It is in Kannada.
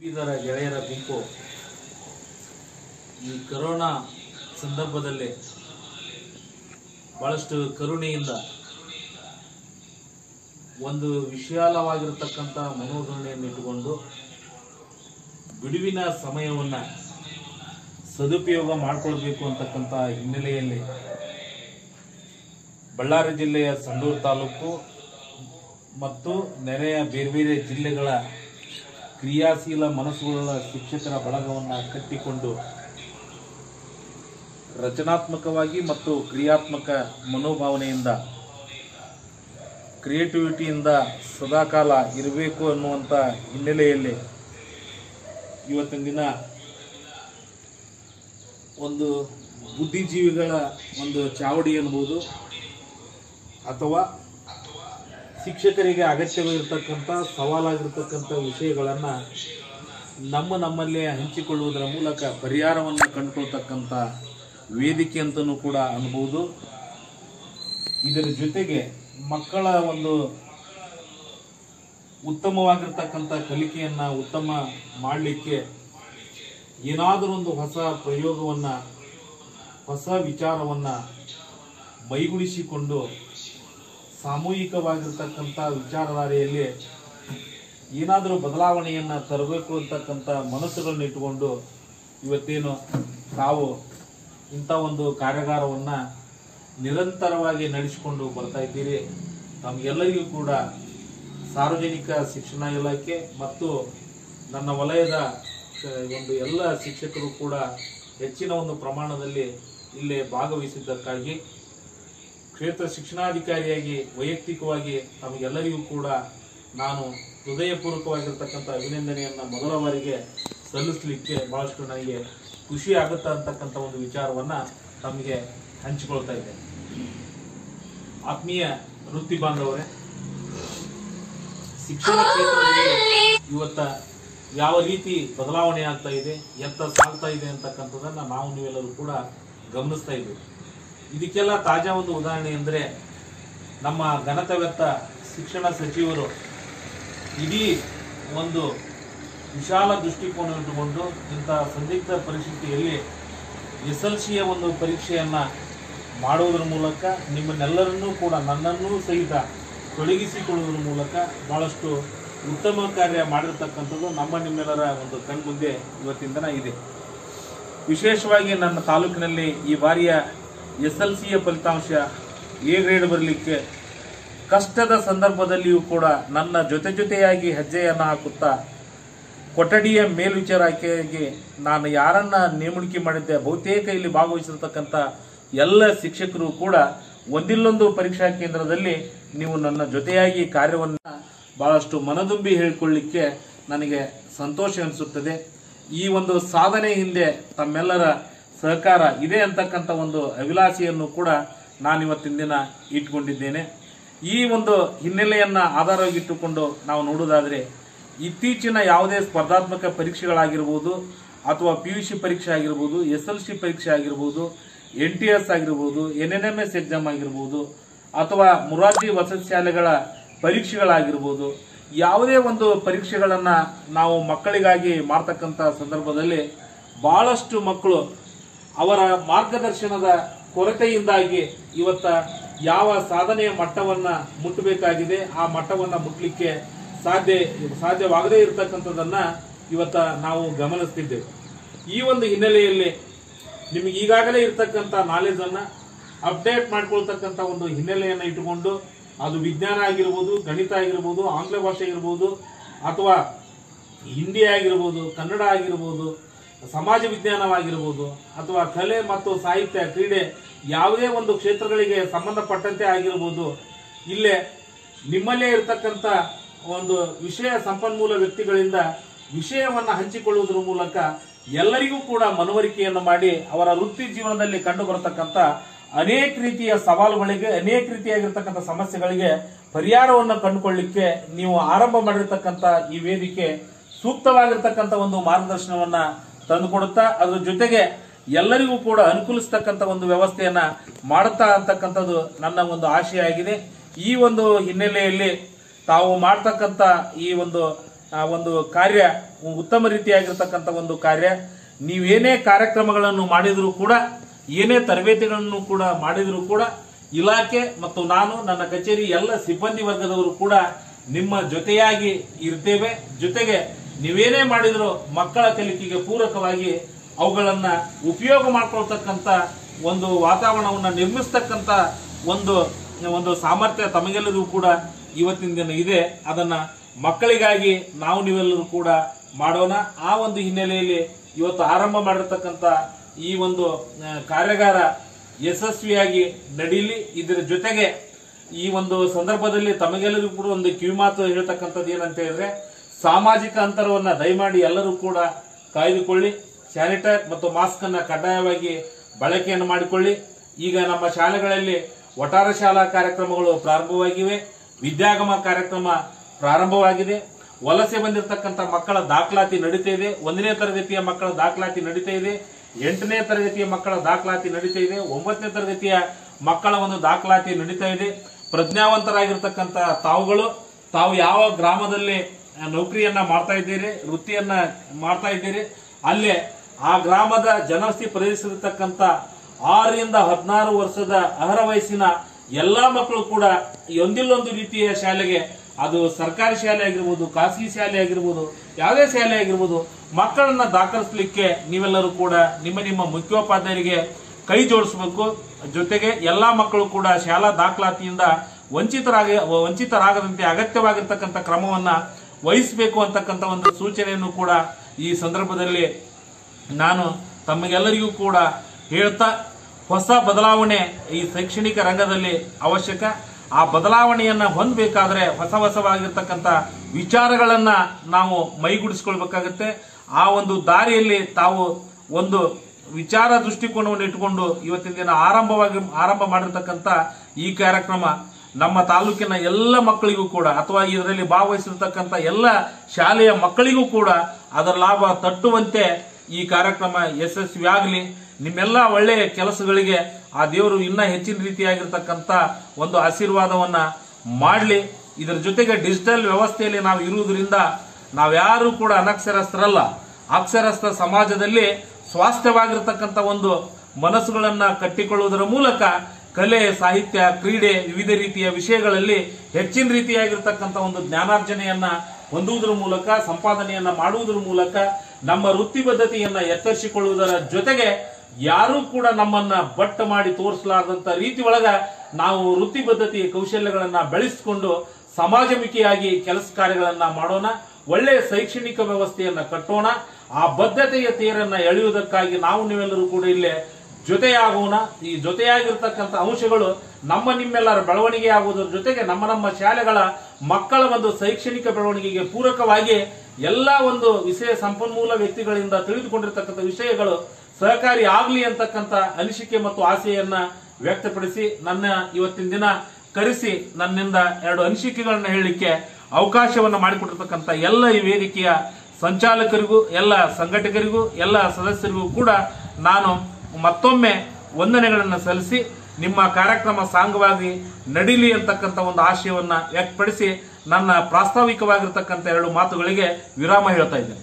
ಇದರ ಗೆಳೆಯರ ಗುಂಪು ಈ ಕರೋನಾ ಸಂದರ್ಭದಲ್ಲಿ ಬಹಳಷ್ಟು ಕರುಣೆಯಿಂದ ಒಂದು ವಿಶಾಲವಾಗಿರತಕ್ಕಂಥ ಮನೋಧರಣೆಯನ್ನು ಇಟ್ಟುಕೊಂಡು ಬಿಡುವಿನ ಸಮಯವನ್ನು ಸದುಪಯೋಗ ಮಾಡಿಕೊಳ್ಬೇಕು ಅಂತಕ್ಕಂಥ ಹಿನ್ನೆಲೆಯಲ್ಲಿ ಬಳ್ಳಾರಿ ಜಿಲ್ಲೆಯ ಸಂಡೂರು ತಾಲೂಕು ಮತ್ತು ನೆರೆಯ ಬೇರೆ ಬೇರೆ ಜಿಲ್ಲೆಗಳ ಕ್ರಿಯಾಶೀಲ ಮನಸ್ಸುಗಳ ಶಿಕ್ಷಕರ ಬಳಗವನ್ನು ಕಟ್ಟಿಕೊಂಡು ರಚನಾತ್ಮಕವಾಗಿ ಮತ್ತು ಕ್ರಿಯಾತ್ಮಕ ಮನೋಭಾವನೆಯಿಂದ, ಕ್ರಿಯೇಟಿವಿಟಿಯಿಂದ ಸದಾಕಾಲ ಇರಬೇಕು ಅನ್ನುವಂಥ ಹಿನ್ನೆಲೆಯಲ್ಲಿ ಇವತ್ತಿನ ದಿನ ಒಂದು ಬುದ್ಧಿಜೀವಿಗಳ ಒಂದು ಚಾವಡಿ ಅನ್ಬೋದು ಅಥವಾ ಶಿಕ್ಷಕರಿಗೆ ಅಗತ್ಯವಾಗಿರ್ತಕ್ಕಂಥ ಸವಾಲಾಗಿರ್ತಕ್ಕಂಥ ವಿಷಯಗಳನ್ನು ನಮ್ಮ ನಮ್ಮಲ್ಲೇ ಹಂಚಿಕೊಳ್ಳುವುದರ ಮೂಲಕ ಪರಿಹಾರವನ್ನು ಕಂಡುಕೊಳ್ತಕ್ಕಂಥ ವೇದಿಕೆ ಅಂತಲೂ ಕೂಡ ಅನ್ಬೋದು. ಇದರ ಜೊತೆಗೆ ಮಕ್ಕಳ ಒಂದು ಉತ್ತಮವಾಗಿರ್ತಕ್ಕಂಥ ಕಲಿಕೆಯನ್ನು ಉತ್ತಮ ಮಾಡಲಿಕ್ಕೆ ಏನಾದರೂ ಒಂದು ಹೊಸ ಪ್ರಯೋಗವನ್ನು, ಹೊಸ ವಿಚಾರವನ್ನು ಮೈಗೂಡಿಸಿಕೊಂಡು ಸಾಮೂಹಿಕವಾಗಿರ್ತಕ್ಕಂಥ ವಿಚಾರಧಾರೆಯಲ್ಲಿ ಏನಾದರೂ ಬದಲಾವಣೆಯನ್ನು ತರಬೇಕು ಅಂತಕ್ಕಂಥ ಮನಸ್ಸುಗಳನ್ನು ಇಟ್ಟುಕೊಂಡು ಇವತ್ತೇನು ತಾವು ಇಂಥ ಒಂದು ಕಾರ್ಯಾಗಾರವನ್ನು ನಿರಂತರವಾಗಿ ನಡೆಸಿಕೊಂಡು ಬರ್ತಾ ಇದ್ದೀರಿ. ತಮಗೆಲ್ಲರಿಗೂ ಕೂಡ ಸಾರ್ವಜನಿಕ ಶಿಕ್ಷಣ ಇಲಾಖೆ ಮತ್ತು ನನ್ನ ವಲಯದ ಒಂದು ಎಲ್ಲ ಶಿಕ್ಷಕರು ಕೂಡ ಹೆಚ್ಚಿನ ಒಂದು ಪ್ರಮಾಣದಲ್ಲಿ ಇಲ್ಲಿ ಭಾಗವಹಿಸಿದ್ದಕ್ಕಾಗಿ ಕ್ಷೇತ್ರ ಶಿಕ್ಷಣಾಧಿಕಾರಿಯಾಗಿ, ವೈಯಕ್ತಿಕವಾಗಿ ತಮಗೆಲ್ಲರಿಗೂ ಕೂಡ ನಾನು ಹೃದಯಪೂರ್ವಕವಾಗಿರ್ತಕ್ಕಂಥ ಅಭಿನಂದನೆಯನ್ನು ಮೊದಲ ಬಾರಿಗೆ ಸಲ್ಲಿಸಲಿಕ್ಕೆ ಭಾಳಷ್ಟು ನನಗೆ ಖುಷಿ ಆಗುತ್ತಾ ಅಂತಕ್ಕಂಥ ಒಂದು ವಿಚಾರವನ್ನು ತಮಗೆ ಹಂಚಿಕೊಳ್ತಾ ಇದ್ದೆ. ಆತ್ಮೀಯ ವೃತ್ತಿ ಬಾಂಧವರೇ, ಶಿಕ್ಷಣ ಕ್ಷೇತ್ರದಲ್ಲಿ ಇವತ್ತ ಯಾವ ರೀತಿ ಬದಲಾವಣೆ ಆಗ್ತಾ ಇದೆ, ಎತ್ತ ಸಾಗ್ತಾ ಇದೆ ಅಂತಕ್ಕಂಥದ್ದನ್ನು ನಾವು ನೀವೆಲ್ಲರೂ ಕೂಡ ಗಮನಿಸ್ತಾ ಇದ್ದೀವಿ ಇದಕ್ಕೆಲ್ಲ ತಾಜಾ ಒಂದು ಉದಾಹರಣೆ ಅಂದರೆ ನಮ್ಮ ಘನತವೆತ್ತ ಶಿಕ್ಷಣ ಸಚಿವರು ಇಡೀ ಒಂದು ವಿಶಾಲ ದೃಷ್ಟಿಕೋನ ಇಟ್ಟುಕೊಂಡು ಇಂಥ ಸಂದಿಗ್ಧ ಪರಿಸ್ಥಿತಿಯಲ್ಲಿ ಎಸ್ ಎಲ್ ಸಿಯ ಒಂದು ಪರೀಕ್ಷೆಯನ್ನು ಮಾಡುವುದರ ಮೂಲಕ ನಿಮ್ಮನ್ನೆಲ್ಲರನ್ನೂ ಕೂಡ ನನ್ನನ್ನೂ ಸಹಿತ ತೊಡಗಿಸಿಕೊಳ್ಳುವುದರ ಮೂಲಕ ಭಾಳಷ್ಟು ಉತ್ತಮ ಕಾರ್ಯ ಮಾಡಿರ್ತಕ್ಕಂಥದ್ದು ನಮ್ಮ ನಿಮ್ಮೆಲ್ಲರ ಒಂದು ಕಣ್ಮುಂದೆ ಇವತ್ತಿನ ದಿನ ಇದೆ. ವಿಶೇಷವಾಗಿ ನನ್ನ ತಾಲೂಕಿನಲ್ಲಿ ಈ ಬಾರಿಯ ಎಸ್ ಎಲ್ ಸಿಯ ಫಲಿತಾಂಶ ಎ ಗ್ರೇಡ್ ಬರಲಿಕ್ಕೆ ಕಷ್ಟದ ಸಂದರ್ಭದಲ್ಲಿಯೂ ಕೂಡ ನನ್ನ ಜೊತೆ ಜೊತೆಯಾಗಿ ಹೆಜ್ಜೆಯನ್ನು ಹಾಕುತ್ತಾ ಕೊಠಡಿಯ ಮೇಲ್ವಿಚಾರಕೆಯಾಗಿ ನಾನು ಯಾರನ್ನ ನೇಮಣಿಕೆ ಮಾಡಿದ್ದೆ, ಬಹುತೇಕ ಇಲ್ಲಿ ಭಾಗವಹಿಸಿರ್ತಕ್ಕಂಥ ಎಲ್ಲ ಶಿಕ್ಷಕರು ಕೂಡ ಒಂದಿಲ್ಲೊಂದು ಪರೀಕ್ಷಾ ಕೇಂದ್ರದಲ್ಲಿ ನೀವು ನನ್ನ ಜೊತೆಯಾಗಿ ಕಾರ್ಯವನ್ನು ಬಹಳಷ್ಟು ಮನದುಂಬಿ ಹೇಳಿಕೊಳ್ಳಿಕ್ಕೆ ನನಗೆ ಸಂತೋಷ ಅನಿಸುತ್ತದೆ. ಈ ಒಂದು ಸಾಧನೆ ಹಿಂದೆ ತಮ್ಮೆಲ್ಲರ ಸಹಕಾರ ಇದೆ ಅಂತಕ್ಕಂಥ ಒಂದು ಅಭಿಲಾಷೆಯನ್ನು ಕೂಡ ನಾನು ಇವತ್ತಿನ ದಿನ ಇಟ್ಕೊಂಡಿದ್ದೇನೆ. ಈ ಒಂದು ಹಿನ್ನೆಲೆಯನ್ನು ಆಧಾರವಾಗಿಟ್ಟುಕೊಂಡು ನಾವು ನೋಡೋದಾದರೆ ಇತ್ತೀಚಿನ ಯಾವುದೇ ಸ್ಪರ್ಧಾತ್ಮಕ ಪರೀಕ್ಷೆಗಳಾಗಿರ್ಬೋದು ಅಥವಾ ಪಿ ಯು ಸಿ ಪರೀಕ್ಷೆ ಆಗಿರ್ಬೋದು ಎಸ್ ಎಲ್ ಸಿ ಪರೀಕ್ಷೆ ಆಗಿರ್ಬೋದು ಎನ್ ಟಿ ಎಸ್ ಆಗಿರ್ಬೋದು N N M S exam ಆಗಿರ್ಬೋದು, ಅಥವಾ ಮುರಾರ್ಜಿ ವಸತಿ ಶಾಲೆಗಳ ಪರೀಕ್ಷೆಗಳಾಗಿರ್ಬೋದು, ಯಾವುದೇ ಒಂದು ಪರೀಕ್ಷೆಗಳನ್ನು ನಾವು ಮಕ್ಕಳಿಗಾಗಿ ಮಾಡ್ತಕ್ಕಂಥ ಸಂದರ್ಭದಲ್ಲಿ ಭಾಳಷ್ಟು ಮಕ್ಕಳು ಅವರ ಮಾರ್ಗದರ್ಶನದ ಕೊರತೆಯಿಂದಾಗಿ ಇವತ್ತ ಯಾವ ಸಾಧನೆಯ ಮಟ್ಟವನ್ನ ಮುಟ್ಟಬೇಕಾಗಿದೆ, ಆ ಮಟ್ಟವನ್ನ ಮುಟ್ಟಲಿಕ್ಕೆ ಸಾಧ್ಯ, ಸಾಧ್ಯವಾಗದೇ ಇರತಕ್ಕಂಥದ್ದನ್ನ ಇವತ್ತ ನಾವು ಗಮನಿಸ್ತಿದ್ದೇವೆ. ಈ ಒಂದು ಹಿನ್ನೆಲೆಯಲ್ಲಿ ನಿಮಗೆ ಈಗಾಗಲೇ ಇರತಕ್ಕಂಥ ನಾಲೆಜ್ ಅನ್ನ ಅಪ್ಡೇಟ್ ಮಾಡ್ಕೊಳ್ತಕ್ಕಂಥ ಒಂದು ಹಿನ್ನೆಲೆಯನ್ನ ಇಟ್ಟುಕೊಂಡು, ಅದು ವಿಜ್ಞಾನ ಆಗಿರ್ಬೋದು, ಗಣಿತ ಆಗಿರ್ಬೋದು, ಆಂಗ್ಲ ಭಾಷೆ ಇರ್ಬೋದು ಅಥವಾ ಹಿಂದಿ ಆಗಿರ್ಬೋದು, ಕನ್ನಡ ಆಗಿರ್ಬೋದು ಸಮಾಜ ವಿಜ್ಞಾನವಾಗಿರ್ಬೋದು ಅಥವಾ ಕಲೆ ಮತ್ತು ಸಾಹಿತ್ಯ ಕ್ರೀಡೆ ಯಾವುದೇ ಒಂದು ಕ್ಷೇತ್ರಗಳಿಗೆ ಸಂಬಂಧಪಟ್ಟಂತೆ ಆಗಿರ್ಬೋದು, ಇಲ್ಲೇ ನಿಮ್ಮಲ್ಲೇ ಇರತಕ್ಕಂಥ ಒಂದು ವಿಷಯ ಸಂಪನ್ಮೂಲ ವ್ಯಕ್ತಿಗಳಿಂದ ವಿಷಯವನ್ನು ಹಂಚಿಕೊಳ್ಳುವುದರ ಮೂಲಕ ಎಲ್ಲರಿಗೂ ಕೂಡ ಮನವರಿಕೆಯನ್ನು ಮಾಡಿ ಅವರ ವೃತ್ತಿ ಜೀವನದಲ್ಲಿ ಕಂಡು ಬರತಕ್ಕಂಥ ಅನೇಕ ರೀತಿಯ ಸವಾಲುಗಳಿಗೆ, ಅನೇಕ ರೀತಿಯಾಗಿರ್ತಕ್ಕಂಥ ಸಮಸ್ಯೆಗಳಿಗೆ ಪರಿಹಾರವನ್ನು ಕಂಡುಕೊಳ್ಳಿಕ್ಕೆ ನೀವು ಆರಂಭ ಮಾಡಿರ್ತಕ್ಕಂಥ ಈ ವೇದಿಕೆ ಸೂಕ್ತವಾಗಿರ್ತಕ್ಕಂಥ ಒಂದು ಮಾರ್ಗದರ್ಶನವನ್ನ ತಂದುಕೊಡುತ್ತಾ ಅದ್ರ ಜೊತೆಗೆ ಎಲ್ಲರಿಗೂ ಕೂಡ ಅನುಕೂಲಿಸ್ತಕ್ಕಂಥ ಒಂದು ವ್ಯವಸ್ಥೆಯನ್ನ ಮಾಡುತ್ತಾ ಅಂತಕ್ಕಂಥದ್ದು ನನ್ನ ಒಂದು ಆಶಯ ಆಗಿದೆ ಈ ಒಂದು ಹಿನ್ನೆಲೆಯಲ್ಲಿ ತಾವು ಮಾಡ್ತಕ್ಕಂಥ ಈ ಒಂದು ಒಂದು ಕಾರ್ಯ ಉತ್ತಮ ರೀತಿಯಾಗಿರ್ತಕ್ಕಂಥ ಒಂದು ಕಾರ್ಯ. ನೀವೇನೇ ಕಾರ್ಯಕ್ರಮಗಳನ್ನು ಮಾಡಿದರೂ ಕೂಡ, ಏನೇ ತರಬೇತಿಗಳನ್ನು ಕೂಡ ಮಾಡಿದರೂ ಕೂಡ, ಇಲಾಖೆ ಮತ್ತು ನಾನು, ನನ್ನ ಕಚೇರಿ ಎಲ್ಲ ಸಿಬ್ಬಂದಿ ವರ್ಗದವರು ಕೂಡ ನಿಮ್ಮ ಜೊತೆಯಾಗಿ ಇರ್ತೇವೆ. ಜೊತೆಗೆ ನೀವೇನೇ ಮಾಡಿದರೂ ಮಕ್ಕಳ ಕಲಿಕೆಗೆ ಪೂರಕವಾಗಿ ಅವುಗಳನ್ನ ಉಪಯೋಗ ಮಾಡ್ಕೊಳ್ತಕ್ಕಂಥ ಒಂದು ವಾತಾವರಣವನ್ನು ನಿರ್ಮಿಸ್ತಕ್ಕಂತ ಒಂದು ಒಂದು ಸಾಮರ್ಥ್ಯ ತಮಗೆಲ್ಲರಿಗೂ ಕೂಡ ಇವತ್ತಿನ ದಿನ ಇದೆ. ಅದನ್ನ ಮಕ್ಕಳಿಗಾಗಿ ನಾವು ನೀವೆಲ್ಲರೂ ಕೂಡ ಮಾಡೋಣ. ಆ ಒಂದು ಹಿನ್ನೆಲೆಯಲ್ಲಿ ಇವತ್ತು ಆರಂಭ ಮಾಡಿರ್ತಕ್ಕಂಥ ಈ ಒಂದು ಕಾರ್ಯಾಗಾರ ಯಶಸ್ವಿಯಾಗಿ ನಡೀಲಿ. ಇದರ ಜೊತೆಗೆ ಈ ಒಂದು ಸಂದರ್ಭದಲ್ಲಿ ತಮಗೆಲ್ಲರಿಗೂ ಕೂಡ ಒಂದು ಕಿವಿಮಾತು ಹೇಳ್ತಕ್ಕಂಥದ್ದು ಏನಂತ ಹೇಳಿದ್ರೆ ಸಾಮಾಜಿಕ ಅಂತರವನ್ನು ದಯಮಾಡಿ ಎಲ್ಲರೂ ಕೂಡ ಕಾಯ್ದುಕೊಳ್ಳಿ. ಸ್ಯಾನಿಟೈರ್ ಮತ್ತು ಮಾಸ್ಕ್ ಅನ್ನ ಕಡ್ಡಾಯವಾಗಿ ಬಳಕೆಯನ್ನು ಮಾಡಿಕೊಳ್ಳಿ. ಈಗ ನಮ್ಮ ಶಾಲೆಗಳಲ್ಲಿ ಒಟ್ಟಾರೆ ಶಾಲಾ ಕಾರ್ಯಕ್ರಮಗಳು ಪ್ರಾರಂಭವಾಗಿವೆ. ವಿದ್ಯಾಗಮ ಕಾರ್ಯಕ್ರಮ ಪ್ರಾರಂಭವಾಗಿದೆ. ವಲಸೆ ಬಂದಿರತಕ್ಕಂಥ ಮಕ್ಕಳ ದಾಖಲಾತಿ ನಡೀತಾ ಇದೆ. ಒಂದನೇ ತರಗತಿಯ ಮಕ್ಕಳ ದಾಖಲಾತಿ ನಡೀತಾ ಇದೆ. ಎಂಟನೇ ತರಗತಿಯ ಮಕ್ಕಳ ದಾಖಲಾತಿ ನಡೀತಾ ಇದೆ. ಒಂಬತ್ತನೇ ತರಗತಿಯ ಮಕ್ಕಳ ಒಂದು ದಾಖಲಾತಿ ನಡೀತಾ ಇದೆ. ಪ್ರಜ್ಞಾವಂತರಾಗಿರ್ತಕ್ಕಂಥ ತಾವುಗಳು, ತಾವು ಯಾವ ಗ್ರಾಮದಲ್ಲಿ ನೌಕರಿಯನ್ನ ಮಾಡ್ತಾ ಇದ್ದೀರಿ, ವೃತ್ತಿಯನ್ನ ಮಾಡ್ತಾ ಇದ್ದೀರಿ. ಅಲ್ಲೇ ಆ ಗ್ರಾಮದ ಜನಸ್ತಿ ಪ್ರದೇಶದಲ್ಲಿರ್ತಕ್ಕಂಥ ಆರರಿಂದ ಹದಿನಾರು ವರ್ಷದ ಅರ್ಹ ವಯಸ್ಸಿನ ಎಲ್ಲಾ ಮಕ್ಕಳು ಕೂಡ ಒಂದಿಲ್ಲೊಂದು ರೀತಿಯ ಶಾಲೆಗೆ, ಅದು ಸರ್ಕಾರಿ ಶಾಲೆ ಆಗಿರ್ಬೋದು, ಖಾಸಗಿ ಶಾಲೆ ಆಗಿರ್ಬೋದು, ಯಾವುದೇ ಶಾಲೆ ಆಗಿರ್ಬೋದು, ಮಕ್ಕಳನ್ನ ದಾಖಲಿಸಲಿಕ್ಕೆ ನೀವೆಲ್ಲರೂ ಕೂಡ ನಿಮ್ಮ ನಿಮ್ಮ ಮುಖ್ಯೋಪಾಧ್ಯಾಯರಿಗೆ ಕೈ ಜೋಡಿಸಬೇಕು. ಜೊತೆಗೆ ಎಲ್ಲಾ ಮಕ್ಕಳು ಕೂಡ ಶಾಲಾ ದಾಖಲಾತಿಯಿಂದ ವಂಚಿತರಾಗ, ವಂಚಿತರಾಗದಂತೆ ಅಗತ್ಯವಾಗಿರ್ತಕ್ಕಂಥ ಕ್ರಮವನ್ನ ವಹಿಸಬೇಕು ಅಂತಕ್ಕಂಥ ಒಂದು ಸೂಚನೆಯನ್ನು ಕೂಡ ಈ ಸಂದರ್ಭದಲ್ಲಿ ನಾನು ತಮಗೆಲ್ಲರಿಗೂ ಕೂಡ ಹೇಳ್ತಾ ಹೊಸ ಬದಲಾವಣೆ ಈ ಶೈಕ್ಷಣಿಕ ರಂಗದಲ್ಲಿ ಅವಶ್ಯಕ. ಆ ಬದಲಾವಣೆಯನ್ನ ಹೊಂದಬೇಕಾದ್ರೆ ಹೊಸ ಹೊಸವಾಗಿರ್ತಕ್ಕಂಥ ವಿಚಾರಗಳನ್ನ ನಾವು ಮೈಗೂಡಿಸ್ಕೊಳ್ಬೇಕಾಗತ್ತೆ. ಆ ಒಂದು ದಾರಿಯಲ್ಲಿ ತಾವು ಒಂದು ವಿಚಾರ ದೃಷ್ಟಿಕೋನವನ್ನು ಇಟ್ಟುಕೊಂಡು ಇವತ್ತಿನ ದಿನ ಆರಂಭವಾಗಿ ಆರಂಭ ಮಾಡಿರ್ತಕ್ಕಂಥ ಈ ಕಾರ್ಯಕ್ರಮ ನಮ್ಮ ತಾಲೂಕಿನ ಎಲ್ಲ ಮಕ್ಕಳಿಗೂ ಕೂಡ, ಅಥವಾ ಇದರಲ್ಲಿ ಭಾಗವಹಿಸಿರ್ತಕ್ಕಂಥ ಎಲ್ಲ ಶಾಲೆಯ ಮಕ್ಕಳಿಗೂ ಕೂಡ ಅದರ ಲಾಭ ತಟ್ಟುವಂತೆ ಈ ಕಾರ್ಯಕ್ರಮ ಯಶಸ್ವಿಯಾಗಲಿ ನಿಮ್ಮೆಲ್ಲ ಒಳ್ಳೆಯ ಕೆಲಸಗಳಿಗೆ ಆ ದೇವರು ಇನ್ನ ಹೆಚ್ಚಿನ ರೀತಿಯಾಗಿರ್ತಕ್ಕಂಥ ಒಂದು ಆಶೀರ್ವಾದವನ್ನ ಮಾಡಲಿ. ಇದರ ಜೊತೆಗೆ ಡಿಜಿಟಲ್ ವ್ಯವಸ್ಥೆಯಲ್ಲಿ ನಾವು ಇರುವುದರಿಂದ ನಾವ್ಯಾರು ಕೂಡ ಅನಕ್ಷರಸ್ಥರಲ್ಲ. ಅಕ್ಷರಸ್ಥ ಸಮಾಜದಲ್ಲಿ ಸ್ವಾಸ್ಥ್ಯವಾಗಿರ್ತಕ್ಕಂಥ ಒಂದು ಮನಸ್ಸುಗಳನ್ನು ಕಟ್ಟಿಕೊಳ್ಳುವುದರ ಮೂಲಕ ಕಲೆ, ಸಾಹಿತ್ಯ, ಕ್ರೀಡೆ ವಿವಿಧ ರೀತಿಯ ವಿಷಯಗಳಲ್ಲಿ ಹೆಚ್ಚಿನ ರೀತಿಯಾಗಿರ್ತಕ್ಕಂಥ ಒಂದು ಜ್ಞಾನಾರ್ಜನೆಯನ್ನ ಹೊಂದುವುದರ ಮೂಲಕ, ಸಂಪಾದನೆಯನ್ನ ಮಾಡುವುದರ ಮೂಲಕ, ನಮ್ಮ ವೃತ್ತಿ ಬದ್ಧತೆಯನ್ನ ಎತ್ತರಿಸಿಕೊಳ್ಳುವುದರ ಜೊತೆಗೆ ಯಾರೂ ಕೂಡ ನಮ್ಮನ್ನ ಬಟ್ಟ ಮಾಡಿ ತೋರಿಸಲಾರದಂತ ರೀತಿ ಒಳಗ ನಾವು ವೃತ್ತಿ ಬದ್ಧತೆಯ ಕೌಶಲ್ಯಗಳನ್ನ ಬೆಳೆಸಿಕೊಂಡು ಸಮಾಜಮುಖಿಯಾಗಿ ಕೆಲಸ ಕಾರ್ಯಗಳನ್ನ ಮಾಡೋಣ ಒಳ್ಳೆಯ ಶೈಕ್ಷಣಿಕ ವ್ಯವಸ್ಥೆಯನ್ನ ಕಟ್ಟೋಣ, ಆ ಬದ್ಧತೆಯ ತೇರನ್ನ ಎಳೆಯುವುದಕ್ಕಾಗಿ ನಾವು ನೀವೆಲ್ಲರೂ ಕೂಡ ಇಲ್ಲೇ ಜೊತೆಯಾಗೋಣ. ಈ ಜೊತೆಯಾಗಿರ್ತಕ್ಕಂಥ ಅಂಶಗಳು ನಮ್ಮ ನಿಮ್ಮೆಲ್ಲರ ಬೆಳವಣಿಗೆ ಆಗುವುದರ ಜೊತೆಗೆ ನಮ್ಮ ನಮ್ಮ ಶಾಲೆಗಳ ಮಕ್ಕಳ ಒಂದು ಶೈಕ್ಷಣಿಕ ಬೆಳವಣಿಗೆಗೆ ಪೂರಕವಾಗಿ ಎಲ್ಲ ಒಂದು ವಿಷಯ ಸಂಪನ್ಮೂಲ ವ್ಯಕ್ತಿಗಳಿಂದ ತಿಳಿದುಕೊಂಡಿರ್ತಕ್ಕಂಥ ವಿಷಯಗಳು ಸಹಕಾರಿ ಆಗಲಿ ಅಂತಕ್ಕಂಥ ಅನಿಸಿಕೆ ಮತ್ತು ಆಸೆಯನ್ನ ವ್ಯಕ್ತಪಡಿಸಿ, ನನ್ನ ಇವತ್ತಿನ ದಿನ ಕರೆಸಿ, ನನ್ನಿಂದ ಎರಡು ಅನಿಸಿಕೆಗಳನ್ನ ಹೇಳಲಿಕ್ಕೆ ಅವಕಾಶವನ್ನು ಮಾಡಿಕೊಟ್ಟಿರ್ತಕ್ಕಂಥ ಎಲ್ಲ ಈ ವೇದಿಕೆಯ ಸಂಚಾಲಕರಿಗೂ, ಎಲ್ಲ ಸಂಘಟಕರಿಗೂ, ಎಲ್ಲ ಸದಸ್ಯರಿಗೂ ಕೂಡ ನಾನು ಮತ್ತೊಮ್ಮೆ ವಂದನೆಗಳನ್ನು ಸಲ್ಲಿಸಿ ನಿಮ್ಮ ಕಾರ್ಯಕ್ರಮ ಸಾಂಗವಾಗಿ ನಡೀಲಿ ಅಂತಕ್ಕಂಥ ಒಂದು ಆಶಯವನ್ನ ವ್ಯಕ್ತಪಡಿಸಿ ನನ್ನ ಪ್ರಾಸ್ತಾವಿಕವಾಗಿರ್ತಕ್ಕಂಥ ಎರಡು ಮಾತುಗಳಿಗೆ ವಿರಾಮ ಹೇಳ್ತಾ ಇದ್ದೇನೆ.